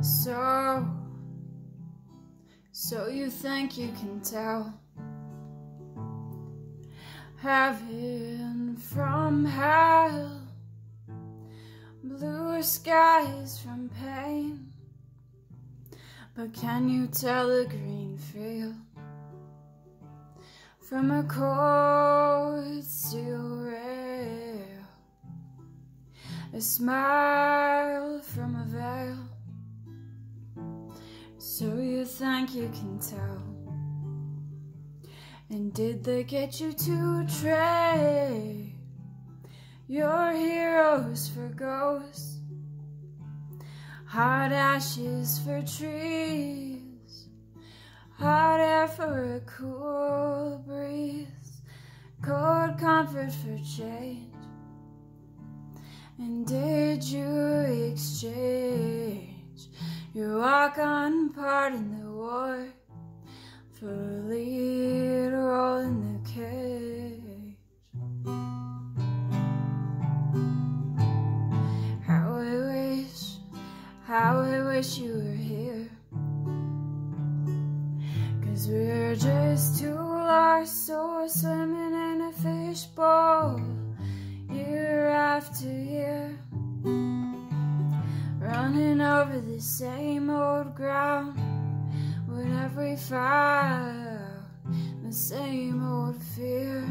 So, so you think you can tell heaven from hell, blue skies from pain. But can you tell a green field from a cold steel rail? A smile from a veil. So you think you can tell? And did they get you to trade your heroes for ghosts? Hot ashes for trees, hot air for a cool breeze, cold comfort for change. And did your on part in the war for a lead role in the cage? How I wish, how I wish you were here. Cause we're just two lost souls swimming in a fishbowl Running over the same old ground. What every found? The same old fear.